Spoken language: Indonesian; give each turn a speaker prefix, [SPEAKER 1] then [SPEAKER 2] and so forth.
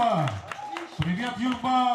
[SPEAKER 1] Спасибо. Привет, Юрбан.